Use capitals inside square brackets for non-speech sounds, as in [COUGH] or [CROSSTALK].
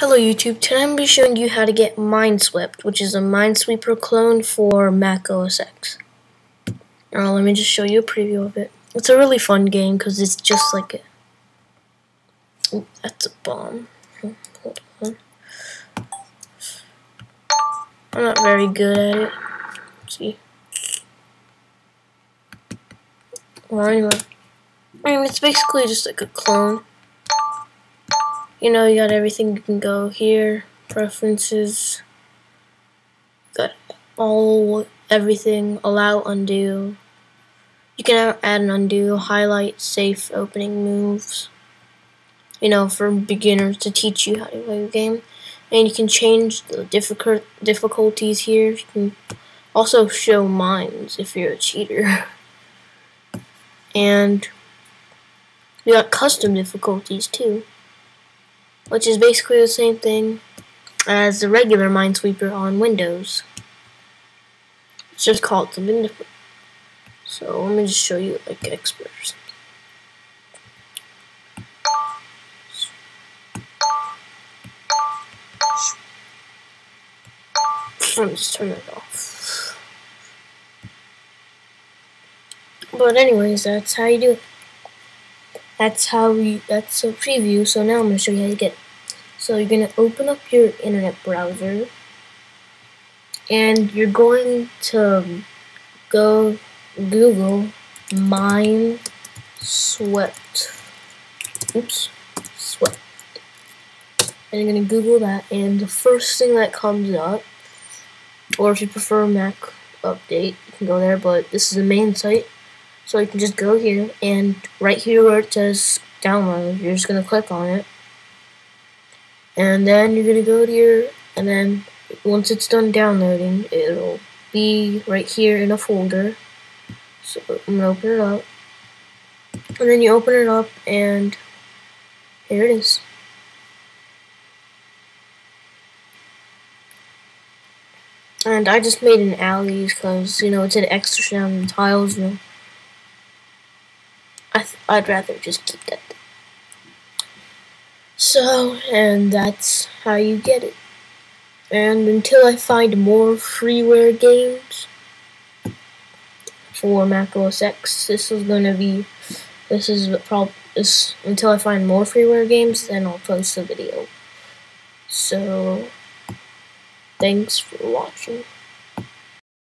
Hello YouTube, today I'm going to be showing you how to get Mineswept, which is a Minesweeper clone for Mac OS X. Now let me just show you a preview of it. It's a really fun game because it's just like a... Oh, that's a bomb. Hold on. I'm not very good at it. Let's see. Well, anyway. I mean, it's basically just like a clone you know, you got everything. You can go here, preferences, got all everything, allow undo. You can add an undo, highlight safe opening moves. You know, for beginners to teach you how to play the game. And you can change the difficult difficulties here. You can also show mines if you're a cheater. [LAUGHS] and you got custom difficulties too which is basically the same thing as the regular Minesweeper on Windows. It's just called something different. So let me just show you like expert or something. Let me just turn it off. But anyways, that's how you do it that's how we that's a preview so now I'm going to show you how to get it. So you're going to open up your internet browser and you're going to go Google mine swept. oops sweat. and you're going to Google that and the first thing that comes up or if you prefer Mac update you can go there but this is the main site so you can just go here and right here where it says download, you're just going to click on it. And then you're to go to your, and then once it's done downloading, it'll be right here in a folder. So I'm to open it up. And then you open it up and here it is. And I just made an alley because, you know, it's an extra sound tiles, you know. I I'd rather just keep that. So, and that's how you get it. And until I find more freeware games for Mac OS X, this is gonna be, this is probably, this, until I find more freeware games, then I'll post a video. So, thanks for watching.